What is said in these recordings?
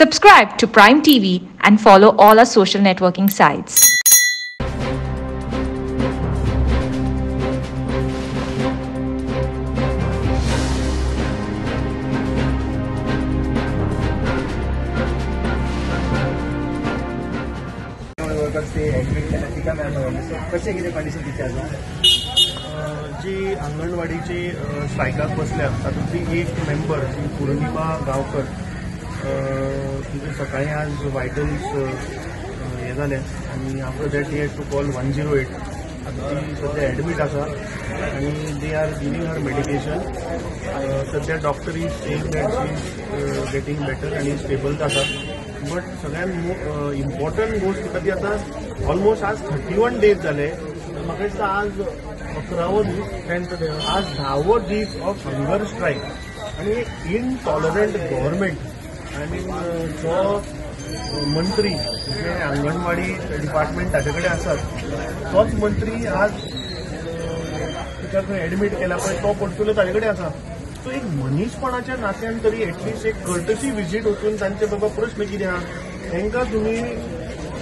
Subscribe to Prime TV and follow all our social networking sites. Workers ते admit केल्या तिका मेळटा कशें कितें कंडिशन तिची आसा जी अंगणवाडीची अ, स्ट्रायकाक बसल्यात तातूंतली एक मेंबर जी पूर्णिमा गांवकर तिथे सकाळी आज वायटल्स हे जाले आनी after that he to call one zero eight आतां ती सध्या एडमीट आसा आनी they are giving her medication सध्या doctor is same that she is getting better आनी स्टेबल आसा बट सगळ्यात इम्पॉर्टंट गोष्ट तुका ती आतां ऑलमोस्ट आज थर्टी वन डेज जाले म्हाका दिसता आज अकरावो दीस आज धावो दीस ऑफ हंगर स्ट्रायक आनी इनटॉलरंट गव्हर्मेंट आनी जो मंत्री जे अंगणवाडी डिपार्टमेंट ताचे कडेन आसात तोच मंत्री आज तिका खंय एडमीट केला पळय तो पोर्टफोलिओ ताचे कडेन आसा सो एक मनीसपणाच्या नात्यान तरी एटलिस्ट एक कर्टसी विजीट वचून तांचे बाबा प्रश्न कितें आहा तांकां तुमी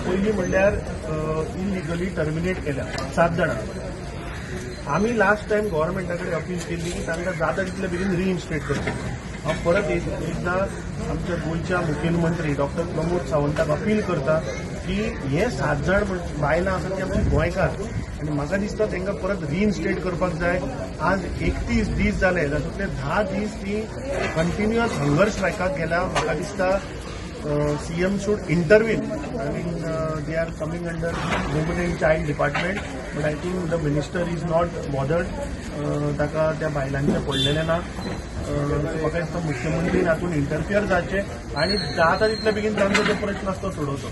पयलीं म्हणल्यार इलिगली टर्मिनेट केल्या सात जाणां. आमी लास्ट टायम गव्हर्मेंटा कडेन अपील केल्ली की तांकां जाता तितले बेगीन रिइन्स्टेट करचें परत एक- एकदां आमच्या गोंयच्या मुखेलमंत्री डॉक्टर प्रमोद सावंताक अपील करता की हे सात जाण म्हण- बायलां आसात ते आमचे गोंयकार आनी म्हाका दिसता तांकां परत रिइन्स्टेट करपाक जाय. आज एकतीस दीस जाले तातूंतले धा दीस ती कंटिन्युअस हंगर स्ट्रायकाक गेल्या म्हाका दिसता CM should intervene I mean they are coming under woman and child department but I think the minister is not bothered ताका त्या बायलांचे पडलेले ना. अं, so म्हाका हातून इंटरफियर जावचे आनी जाता तितले बेगीन तांचो जो प्रश्न आसता तो सोडोवचो